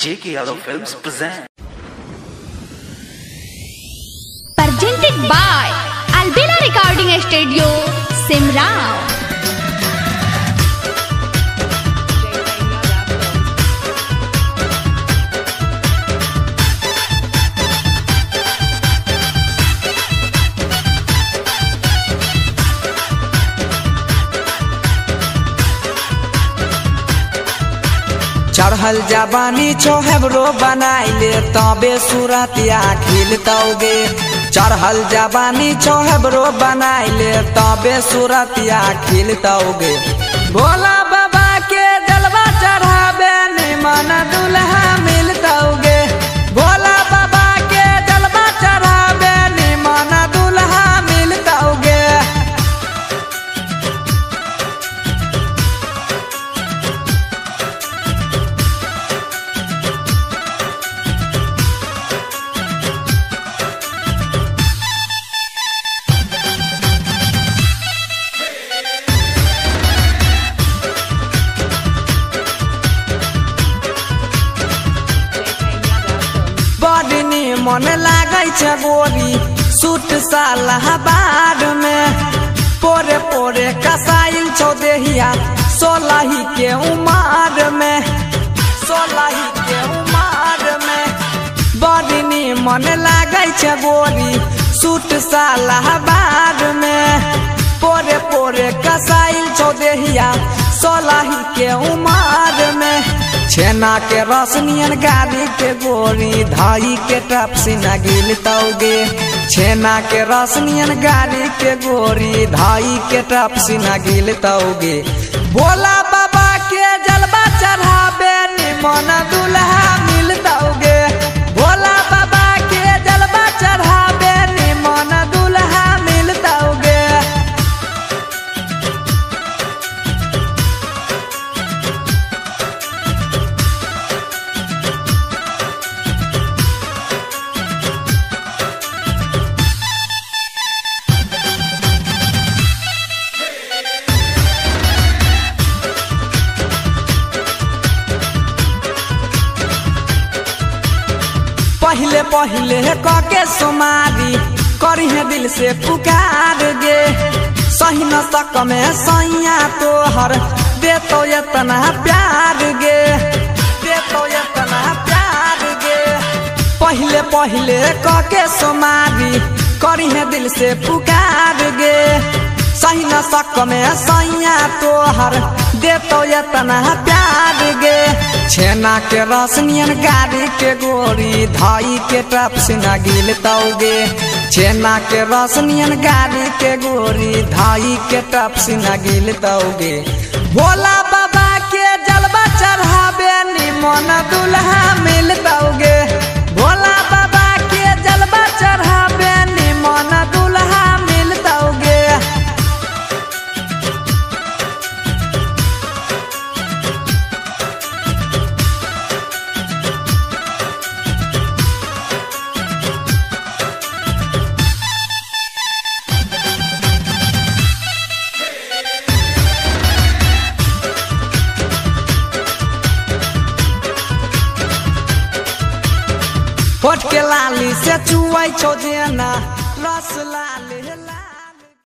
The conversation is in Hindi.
J.K. Yadav Films present. presented by Albina Recording Studio, Simrao. चढ़ल जवानी जबानी बनाई बनाइले तबे सूरतिया खिलतौगे चढ़ल जबानी बनाई ले तबे सूरतिया खिलतौगे भोला मन लागै गोरी सूट साला बार में पोरे पोरे कसाइल छौ देहिया, सोलही के उमार में सोलही के उमार में बडनी मन लागै छ गोरी सूट साला बार में पोरे पोरे कसाइल छौ देहिया, सोलही के उमार में छेना के रोशनियन गाली के गोरी धाई के टप से नगिल तौगे। छेना के रोशनियन गाली के गोरी धाई के टप से गिल तौगे। भोला पहले पहले कके सोमारी करी है दिल से पुकार गे। सही न सक में सैया तोहर, दे तो इतना प्यार गे। दे तो इतना प्यार गे। पहले पहले कके सोमारी करी है दिल से पुकार गे। सही न सक में सैया तोहर दे तो इतना प्यार गे छेना के रोशनियन गाड़ी के गोरी, धाई के टप से नगिल तौगे। छेना के रसनियन गाड़ी के गोरी, धाई के टप से नगिल तौगे। भोला बाबा के जलवा चढ़ाबे निमन दुल्हा मिल तौगे। होठ के लाली से चुआई छो देना रस लाल